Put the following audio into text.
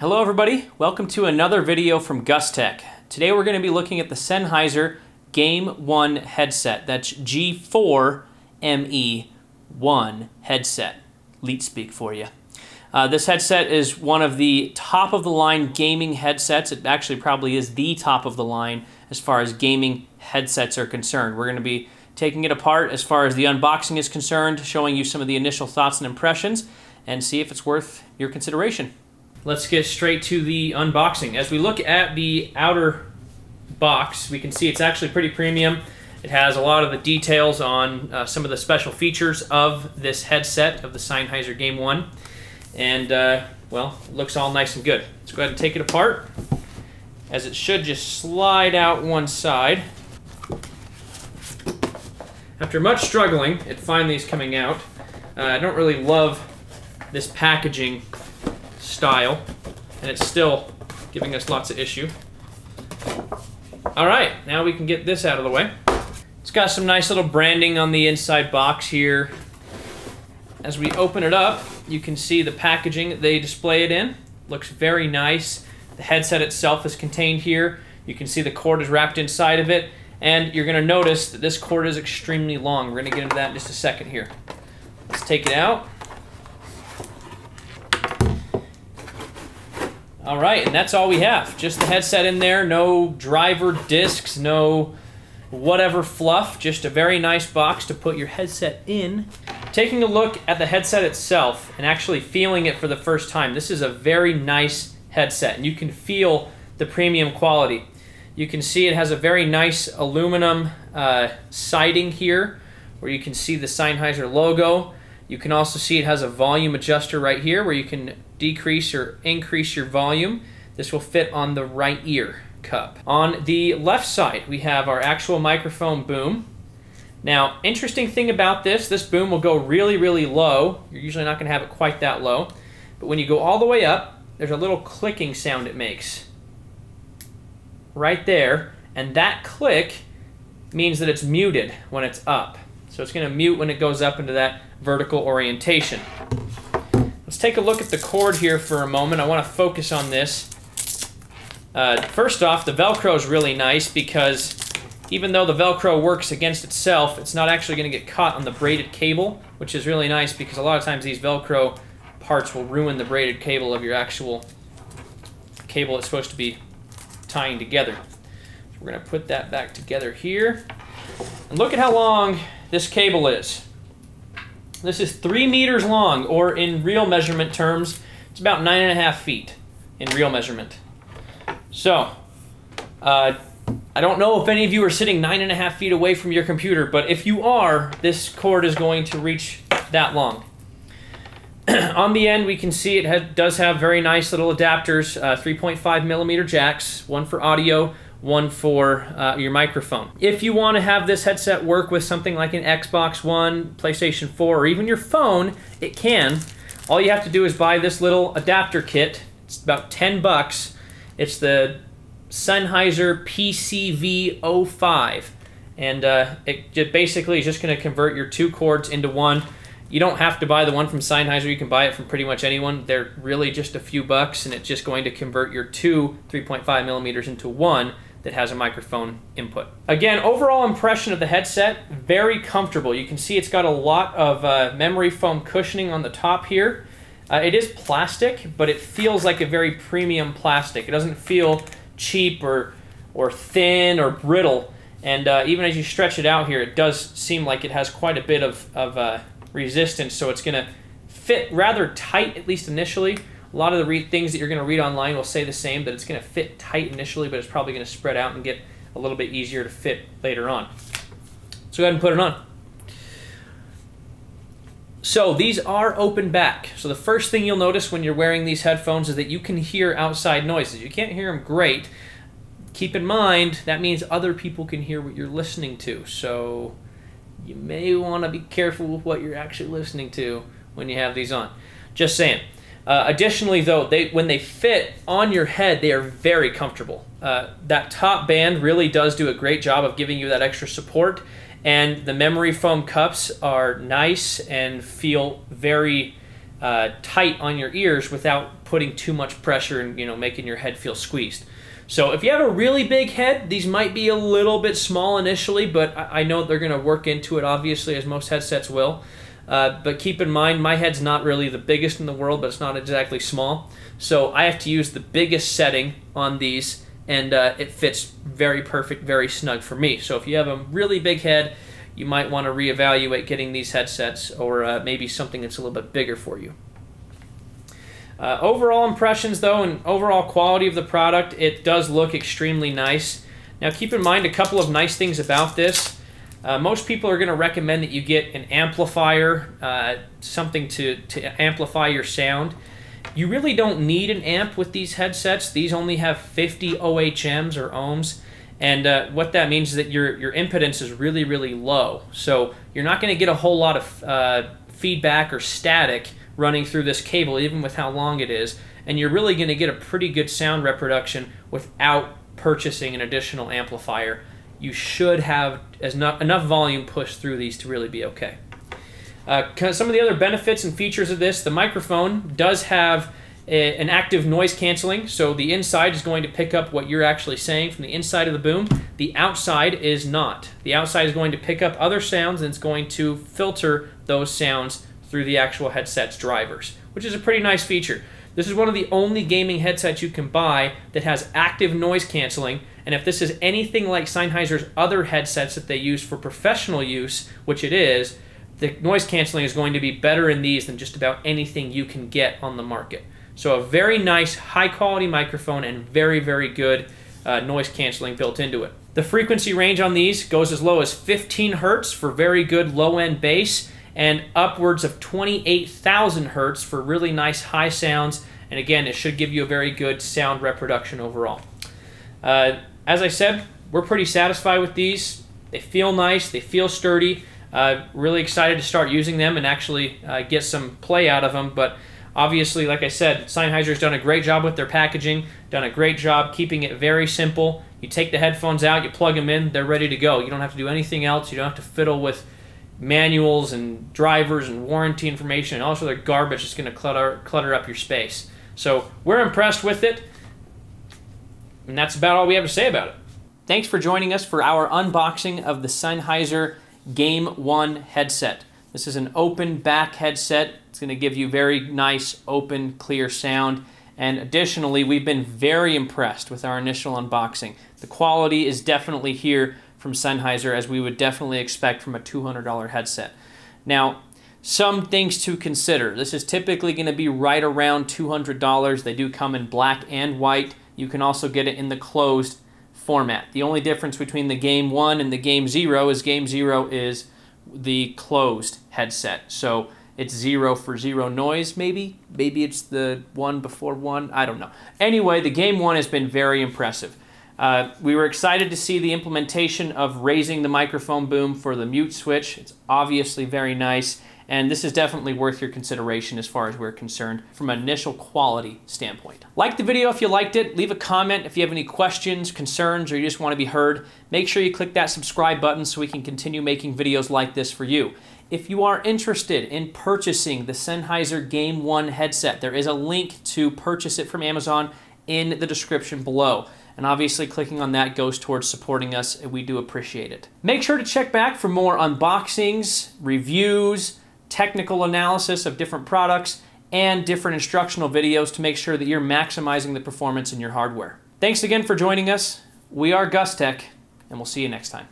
Hello everybody, welcome to another video from GusTech. Today we're going to be looking at the Sennheiser Game 1 headset. That's G4ME1 headset. Leet speak for you. Uh, this headset is one of the top of the line gaming headsets. It actually probably is the top of the line as far as gaming headsets are concerned. We're going to be taking it apart as far as the unboxing is concerned, showing you some of the initial thoughts and impressions, and see if it's worth your consideration. Let's get straight to the unboxing. As we look at the outer box, we can see it's actually pretty premium. It has a lot of the details on uh, some of the special features of this headset of the Sennheiser Game 1. And, uh, well, looks all nice and good. Let's go ahead and take it apart, as it should just slide out one side. After much struggling, it finally is coming out. Uh, I don't really love this packaging style, and it's still giving us lots of issue. All right, now we can get this out of the way. It's got some nice little branding on the inside box here. As we open it up, you can see the packaging that they display it in. Looks very nice. The headset itself is contained here. You can see the cord is wrapped inside of it. And you're going to notice that this cord is extremely long. We're going to get into that in just a second here. Let's take it out. All right, and that's all we have. Just the headset in there, no driver discs, no whatever fluff, just a very nice box to put your headset in. Taking a look at the headset itself and actually feeling it for the first time, this is a very nice headset, and you can feel the premium quality. You can see it has a very nice aluminum uh, siding here, where you can see the Sennheiser logo. You can also see it has a volume adjuster right here, where you can decrease or increase your volume. This will fit on the right ear cup. On the left side, we have our actual microphone boom. Now, interesting thing about this, this boom will go really, really low. You're usually not going to have it quite that low. But when you go all the way up, there's a little clicking sound it makes. Right there. And that click means that it's muted when it's up. So it's going to mute when it goes up into that vertical orientation. Let's take a look at the cord here for a moment. I want to focus on this. Uh, first off, the Velcro is really nice because even though the Velcro works against itself, it's not actually going to get caught on the braided cable, which is really nice because a lot of times these Velcro parts will ruin the braided cable of your actual cable it's supposed to be tying together. So we're going to put that back together here. And look at how long this cable is. This is three meters long, or in real measurement terms, it's about nine and a half feet in real measurement. So, uh, I don't know if any of you are sitting nine and a half feet away from your computer, but if you are, this cord is going to reach that long. On the end, we can see it does have very nice little adapters, uh, 3.5 millimeter jacks, one for audio, one for uh, your microphone. If you want to have this headset work with something like an Xbox One, PlayStation 4, or even your phone, it can. All you have to do is buy this little adapter kit. It's about 10 bucks. It's the Sennheiser PCV05. And uh, it basically is just going to convert your two cords into one. You don't have to buy the one from Sennheiser. You can buy it from pretty much anyone. They're really just a few bucks, and it's just going to convert your two 3.5 millimeters into one that has a microphone input. Again, overall impression of the headset, very comfortable. You can see it's got a lot of uh, memory foam cushioning on the top here. Uh, it is plastic, but it feels like a very premium plastic. It doesn't feel cheap or, or thin or brittle. And uh, even as you stretch it out here, it does seem like it has quite a bit of, of uh, resistance, so it's going to fit rather tight, at least initially. A lot of the things that you're going to read online will say the same, that it's going to fit tight initially, but it's probably going to spread out and get a little bit easier to fit later on. So go ahead and put it on. So these are open back. So the first thing you'll notice when you're wearing these headphones is that you can hear outside noises. You can't hear them great. Keep in mind, that means other people can hear what you're listening to. So you may want to be careful with what you're actually listening to when you have these on. Just saying. Uh, additionally, though, they when they fit on your head, they are very comfortable. Uh, that top band really does do a great job of giving you that extra support, and the memory foam cups are nice and feel very uh, tight on your ears without putting too much pressure and you know making your head feel squeezed. So if you have a really big head, these might be a little bit small initially, but I, I know they're going to work into it obviously as most headsets will. Uh, but keep in mind, my head's not really the biggest in the world, but it's not exactly small. So I have to use the biggest setting on these, and uh, it fits very perfect, very snug for me. So if you have a really big head, you might want to reevaluate getting these headsets or uh, maybe something that's a little bit bigger for you. Uh, overall impressions, though, and overall quality of the product, it does look extremely nice. Now, keep in mind a couple of nice things about this. Uh, most people are going to recommend that you get an amplifier, uh, something to, to amplify your sound. You really don't need an amp with these headsets. These only have 50 OHMs or ohms. And uh, what that means is that your, your impedance is really, really low. So you're not going to get a whole lot of uh, feedback or static running through this cable, even with how long it is. And you're really going to get a pretty good sound reproduction without purchasing an additional amplifier. You should have as enough, enough volume pushed through these to really be okay. Uh, some of the other benefits and features of this, the microphone does have a, an active noise canceling, so the inside is going to pick up what you're actually saying from the inside of the boom. The outside is not. The outside is going to pick up other sounds and it's going to filter those sounds through the actual headset's drivers, which is a pretty nice feature. This is one of the only gaming headsets you can buy that has active noise canceling, and if this is anything like Sennheiser's other headsets that they use for professional use, which it is, the noise canceling is going to be better in these than just about anything you can get on the market. So a very nice, high quality microphone and very, very good uh, noise canceling built into it. The frequency range on these goes as low as 15 hertz for very good low end bass and upwards of 28,000 hertz for really nice high sounds. And again, it should give you a very good sound reproduction overall. Uh, as I said, we're pretty satisfied with these. They feel nice, they feel sturdy. Uh, really excited to start using them and actually uh, get some play out of them. But obviously, like I said, Sennheiser's done a great job with their packaging, done a great job keeping it very simple. You take the headphones out, you plug them in, they're ready to go. You don't have to do anything else. You don't have to fiddle with manuals and drivers and warranty information and all this other garbage that's going to clutter, clutter up your space. So we're impressed with it, and that's about all we have to say about it. Thanks for joining us for our unboxing of the Sennheiser Game 1 headset. This is an open back headset. It's going to give you very nice, open, clear sound. And additionally, we've been very impressed with our initial unboxing. The quality is definitely here from Sennheiser as we would definitely expect from a $200 headset. Now, some things to consider. This is typically going to be right around $200. They do come in black and white. You can also get it in the closed format. The only difference between the Game 1 and the Game 0 is Game 0 is the closed headset. So it's zero for zero noise, maybe. Maybe it's the one before one. I don't know. Anyway, the Game 1 has been very impressive. Uh, we were excited to see the implementation of raising the microphone boom for the mute switch. It's obviously very nice, and this is definitely worth your consideration as far as we're concerned from an initial quality standpoint. Like the video if you liked it. Leave a comment if you have any questions, concerns, or you just want to be heard. Make sure you click that subscribe button so we can continue making videos like this for you. If you are interested in purchasing the Sennheiser Game 1 headset, there is a link to purchase it from Amazon in the description below. And obviously, clicking on that goes towards supporting us, and we do appreciate it. Make sure to check back for more unboxings, reviews, technical analysis of different products, and different instructional videos to make sure that you're maximizing the performance in your hardware. Thanks again for joining us. We are GusTech, and we'll see you next time.